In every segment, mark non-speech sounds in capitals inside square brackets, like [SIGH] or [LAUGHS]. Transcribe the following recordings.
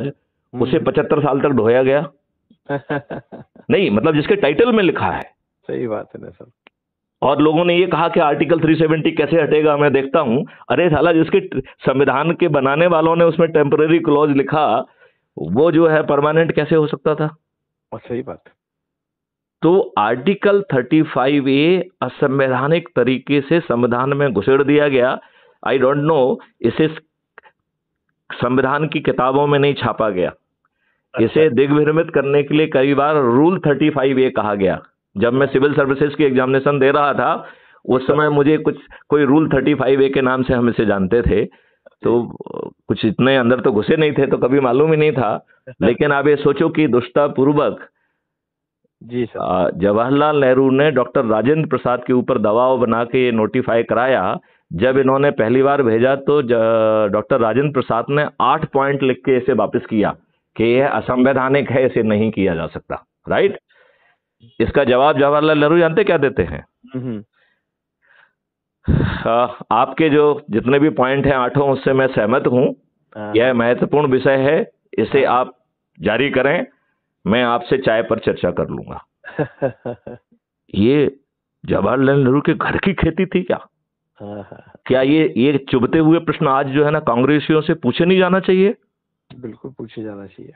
उसे हम्म। पचहत्तर साल तक ढोया गया। [LAUGHS] नहीं मतलब जिसके टाइटल में लिखा है। सही बात है ना सर। और लोगों ने ये कहा कि आर्टिकल 370 कैसे हटेगा मैं देखता हूँ। अरे साला जिसके संविधान के बनाने वालों ने उसमें टेम्पररी क्लॉज लिखा वो जो है परमानेंट कैसे हो सकता था? और सही बात। तो आर्टिकल 35 ए असंवैधानिक तरीके से संविधान में घुसेड़ दिया गया। आई डोंट नो इसे संविधान की किताबों में नहीं छापा गया। इसे दिग्भ्रमित करने के लिए कई बार रूल 35 ए कहा गया। जब मैं सिविल सर्विसेज़ की एग्जामिनेशन दे रहा था उस समय मुझे कुछ कोई रूल 35 ए के नाम से हम इसे जानते थे तो कुछ इतने अंदर तो घुसे नहीं थे तो कभी मालूम ही नहीं था। लेकिन आप ये सोचो कि दुष्टा पूर्वक जी सर। जवाहरलाल नेहरू ने डॉक्टर राजेंद्र प्रसाद के ऊपर दबाव बना के ये नोटिफाई कराया जब इन्होंने पहली बार भेजा तो डॉक्टर राजेंद्र प्रसाद ने आठ पॉइंट लिख के इसे वापस किया कि यह असंवैधानिक है इसे नहीं किया जा सकता राइट? इसका जवाब जवाहरलाल नेहरू जानते क्या देते हैं? आ, आपके जो जितने भी पॉइंट हैं आठों उससे मैं सहमत हूँ। हाँ, यह महत्वपूर्ण विषय है इसे आप जारी करें मैं आपसे चाय पर चर्चा कर लूँगा। [LAUGHS] ये जवाहरलाल नेहरू के घर की खेती थी क्या? हाँ, [LAUGHS] हाँ, क्या ये ये चुभते हुए प्रश्न आज जो है ना कांग्रेसियों से पूछे नहीं जाना चाहिए? बिल्कुल पूछे जाना चाहिए।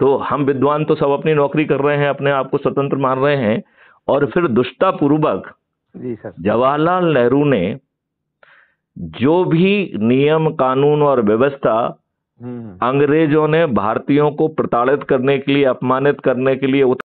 तो हम विद्वान तो सब अपनी नौकरी कर रहे हैं अपने आप को स्वतंत्र मान रहे हैं और फिर दुष्टा पूर्वक जवाहरलाल नेहरू ने जो भी नियम कानून और व्यवस्था हम्म। अंग्रेज़ों ने भारतीयों को प्रताड़ित करने के लिए अपमानित करने के लिए